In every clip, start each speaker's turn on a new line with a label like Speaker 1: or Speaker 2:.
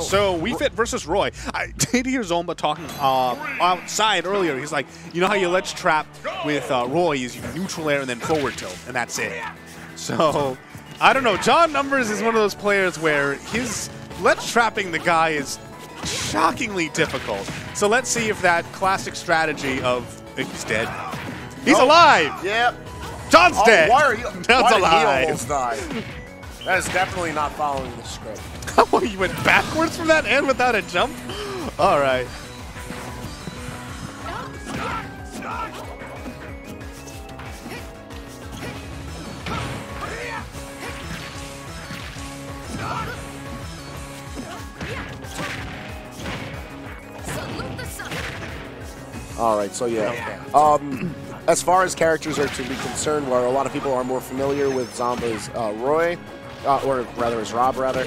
Speaker 1: So Wii Fit versus Roy. I did hear Zomba talking uh, outside earlier. He's like, you know how you ledge trap with uh, Roy is you neutral air and then forward tilt, and that's it. So I don't know. John Numbers is one of those players where his ledge trapping the guy is shockingly difficult. So let's see if that classic strategy of he's dead. He's
Speaker 2: Oh.
Speaker 1: alive.
Speaker 2: Yep.
Speaker 1: John's
Speaker 2: Oh,
Speaker 1: dead.
Speaker 2: why are you?
Speaker 1: John's
Speaker 2: why did
Speaker 1: alive.
Speaker 2: he almost die? That is definitely not following the script.
Speaker 1: Oh, you went backwards from that and without a jump? All right.
Speaker 2: All right, so yeah. Um, as far as characters are to be concerned, where a lot of people are more familiar with Zomba's uh, Roy, uh, or rather, as Rob, rather.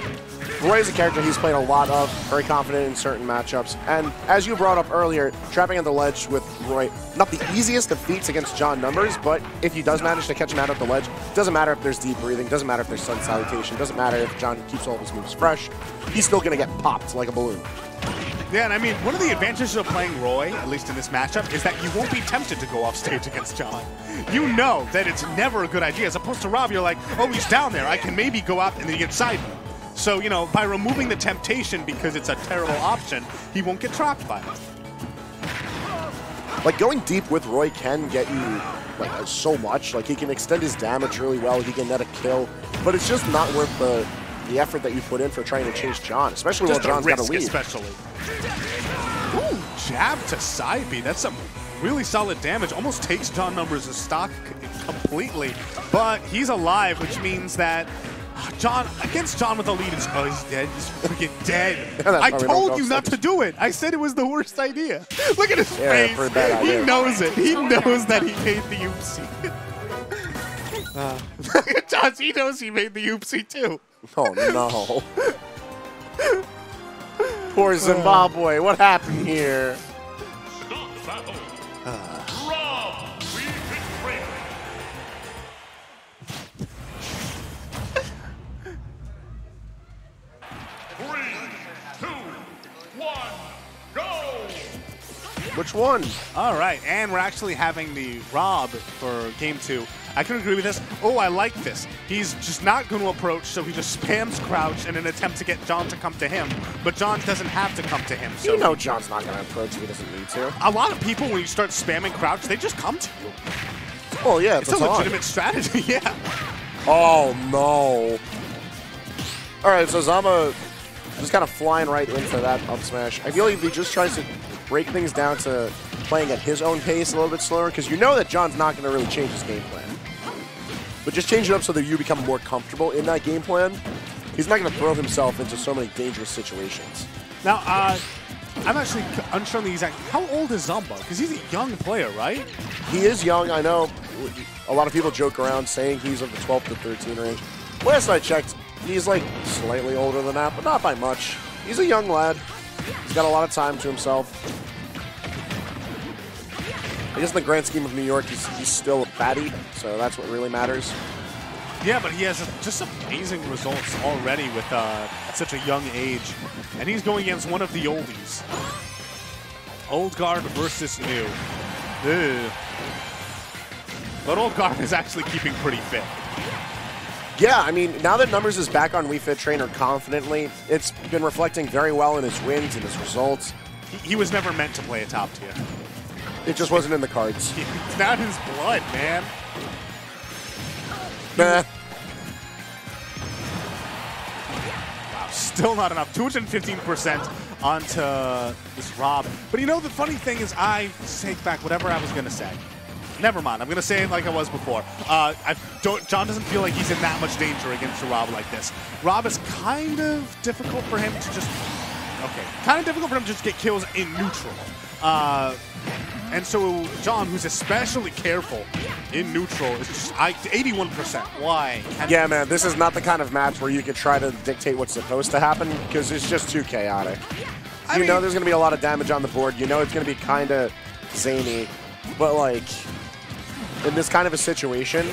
Speaker 2: Roy is a character he's played a lot of, very confident in certain matchups. And as you brought up earlier, trapping on the ledge with Roy, not the easiest of feats against John Numbers, but if he does manage to catch him out at the ledge, doesn't matter if there's deep breathing, doesn't matter if there's sun salutation, doesn't matter if John keeps all of his moves fresh, he's still going to get popped like a balloon.
Speaker 1: Yeah, and I mean, one of the advantages of playing Roy, at least in this matchup, is that you won't be tempted to go off stage against John. You know that it's never a good idea. As opposed to Rob, you're like, oh, he's down there. I can maybe go up and then get side. So, you know, by removing the temptation because it's a terrible option, he won't get trapped by it.
Speaker 2: like going deep with Roy can get you like uh, so much. Like he can extend his damage really well. He can net a kill, but it's just not worth the the effort that you put in for trying to chase John, especially
Speaker 1: Just
Speaker 2: while John's got a lead.
Speaker 1: especially. Ooh, jab to side B. That's some really solid damage. Almost takes John Numbers' stock completely. But he's alive, which means that John, against John with the lead, is, oh, he's dead. He's freaking dead.
Speaker 2: That's
Speaker 1: I
Speaker 2: why we don't
Speaker 1: told you not to do it. I said it was the worst idea. Look at his
Speaker 2: Yeah,
Speaker 1: face. he knows it. He knows that he made the oopsie. Uh, John, he knows he made the oopsie too.
Speaker 2: Oh no! Poor Zimbabwe. What happened here?
Speaker 3: Stop
Speaker 2: Which one?
Speaker 1: All right, and we're actually having the Rob for game two. I can agree with this. Oh, I like this. He's just not going to approach, so he just spams crouch in an attempt to get John to come to him. But John doesn't have to come to him. So
Speaker 2: You know John's not going to approach if he doesn't need to.
Speaker 1: a lot of people, when you start spamming crouch, they just come to you.
Speaker 2: Oh yeah, it's,
Speaker 1: It's a legitimate strategy, yeah.
Speaker 2: Oh no! All right, so Zomba just kind of flying right in for that up smash. I feel like if he just tries to break things down to playing at his own pace a little bit slower, because you know that John's not going to really change his game plan. But just change it up so that you become more comfortable in that game plan. He's not going to throw himself into so many dangerous situations.
Speaker 1: Now, uh, I'm actually unsure on the exact. How old is Zomba? Because he's a young player, right?
Speaker 2: He is young, I know. A lot of people joke around saying he's of the 12 to 13 range. Last I checked, he's like slightly older than that, but not by much. He's a young lad. He's got a lot of time to himself. I guess in the grand scheme of New York, he's, he's still a fatty, so that's what really matters.
Speaker 1: Yeah, but he has just amazing results already with uh, at such a young age, and he's going against one of the oldies. Old guard versus new. Ugh. But old guard is actually keeping pretty fit.
Speaker 2: Yeah, I mean, now that Numbers is back on Wii Fit Trainer confidently, it's been reflecting very well in his wins and his results.
Speaker 1: He, he was never meant to play a top tier.
Speaker 2: It just wasn't in the cards.
Speaker 1: It's not his blood, man.
Speaker 2: Nah.
Speaker 1: Wow, still not enough. 215% onto this Rob. But you know, the funny thing is, I take back whatever I was going to say. Never mind. I'm going to say it like I was before. Uh, I don't, John doesn't feel like he's in that much danger against a Rob like this. Rob is kind of difficult for him to just. Okay. Kind of difficult for him to just get kills in neutral. Uh, and so John, who's especially careful in neutral, is just I, 81%. Why?
Speaker 2: Yeah, man, this is not the kind of match where you could try to dictate what's supposed to happen because it's just too chaotic.
Speaker 1: I
Speaker 2: you know there's going to be a lot of damage on the board. You know it's going to be kind of zany. But, like, in this kind of a situation,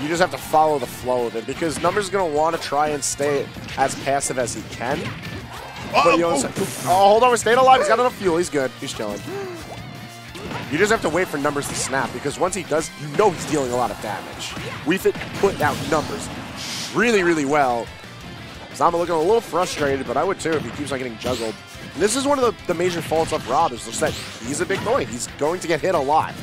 Speaker 2: you just have to follow the flow of it because Numbers is going to want to try and stay as passive as he can. But you know,
Speaker 1: oh,
Speaker 2: oh, hold on, we're staying alive. He's got enough fuel. He's good. He's chilling. You just have to wait for numbers to snap because once he does, you know he's dealing a lot of damage. We've put out numbers really, really well. Zomba looking a little frustrated, but I would too if he keeps on getting juggled. And this is one of the, the major faults of Rob is just that he's a big boy. He's going to get hit a lot.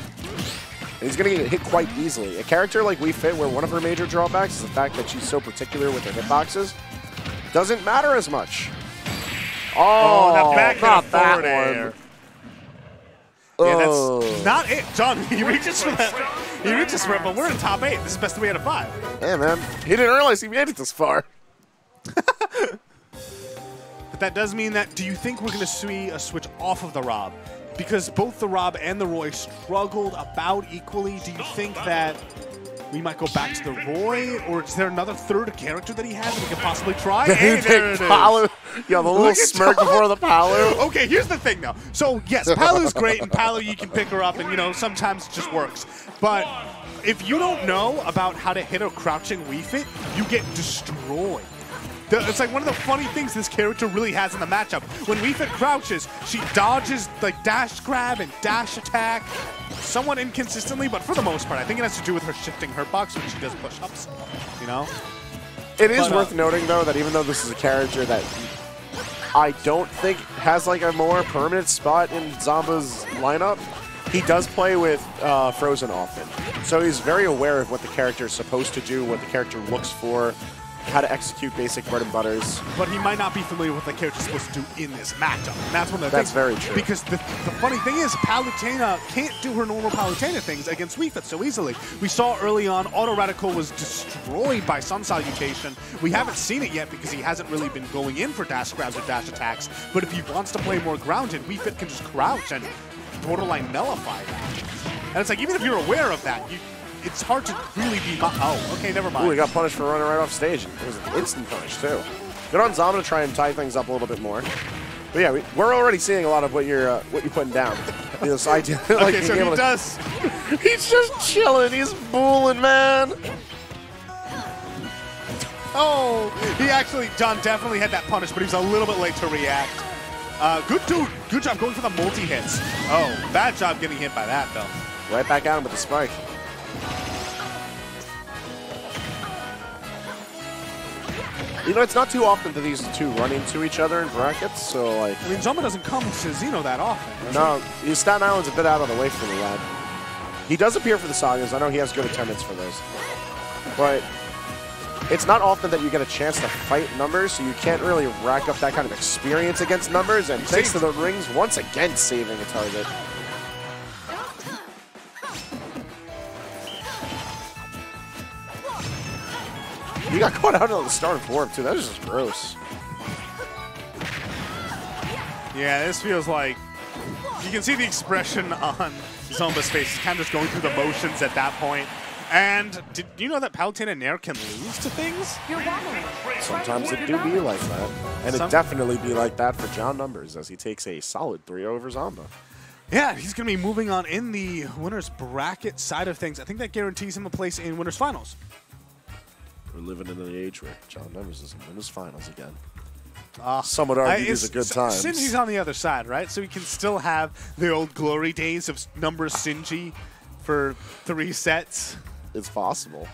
Speaker 2: And he's going to get hit quite easily. A character like Wii Fit, where one of her major drawbacks is the fact that she's so particular with her hitboxes, doesn't matter as much. Oh,
Speaker 1: Oh, the back
Speaker 2: not that one.
Speaker 1: Yeah, that's
Speaker 2: Oh.
Speaker 1: not it. John, he reaches for that. He reaches for it, but we're in top eight. This is best three out of five.
Speaker 2: Yeah, man. He didn't realize he made it this far.
Speaker 1: But that does mean that, do you think we're going to see a switch off of the Rob? Because both the Rob and the Roy struggled about equally. Do you think that we might go back to the Roy? Or is there another third character that he has that we could possibly try? Hey, there it.
Speaker 2: Palu. Yeah, the little smirk
Speaker 1: Tom.
Speaker 2: before the Palu.
Speaker 1: Okay, here's the thing, though. So yes, Palu's great, and Palu you can pick her up, and you know sometimes it just works. But if you don't know about how to hit a crouching Wii Fit, you get destroyed. It's like one of the funny things this character really has in the matchup. When Wii Fit crouches, she dodges like dash grab and dash attack somewhat inconsistently, but for the most part, I think it has to do with her shifting her box when she does push-ups. You know?
Speaker 2: It is
Speaker 1: But, uh,
Speaker 2: worth noting, though, that even though this is a character that I don't think has like a more permanent spot in Zomba's lineup, he does play with uh, Frozen often. So he's very aware of what the character is supposed to do, what the character looks for, how to execute basic bread and butters.
Speaker 1: but he might not be familiar with what the character's supposed to do in this matchup. And that's one of the
Speaker 2: That's
Speaker 1: things.
Speaker 2: very true.
Speaker 1: Because the, the funny thing is, Palutena can't do her normal Palutena things against Wii Fit so easily. We saw early on, Auto Radical was destroyed by Sun Salutation. We haven't seen it yet because he hasn't really been going in for dash grabs or dash attacks. But if he wants to play more grounded, Wii Fit can just crouch and borderline nullify that. And it's like, even if you're aware of that, you, it's hard to really be. Oh, okay, never mind.
Speaker 2: Ooh, he got punished for running right off stage. It was an instant punish, too. Good on Zomba to try and tie things up a little bit more. But yeah, we, we're already seeing a lot of what you're uh, what you're putting down. This idea, like
Speaker 1: okay, so he
Speaker 2: to-
Speaker 1: does.
Speaker 2: He's just chilling. He's booling, man.
Speaker 1: Oh, he actually, John definitely had that punish, but he was a little bit late to react. Uh, good dude. Good job going for the multi hits. Oh, bad job getting hit by that, though.
Speaker 2: Right back at him with the spike. You know, it's not too often that these two run into each other in brackets, so like,
Speaker 1: I mean, Zomba doesn't come to Xeno that often.
Speaker 2: no, he's- Staten Island's a bit out of the way for the lad. He does appear for the Sagas. I know he has good attendance for those. But it's not often that you get a chance to fight numbers, so you can't really rack up that kind of experience against numbers. And thanks to the rings, once again saving a target. He got caught out on the start of warp too. That was just gross.
Speaker 1: Yeah, this feels like you can see the expression on Zomba's face. He's kind of just going through the motions at that point. And did you know that Palutena and Nair can lose to things?
Speaker 2: Sometimes it do be like that, and
Speaker 1: Some-
Speaker 2: it definitely be like that for John Numbers as he takes a solid three over Zomba.
Speaker 1: Yeah, he's going to be moving on in the winners bracket side of things. I think that guarantees him a place in winners finals.
Speaker 2: We're living in an age where John Numbers is in his finals again.
Speaker 1: Uh,
Speaker 2: Some would argue these are good times.
Speaker 1: Sinji's on the other side, right? So we can still have the old glory days of number Sinji for three sets.
Speaker 2: It's possible.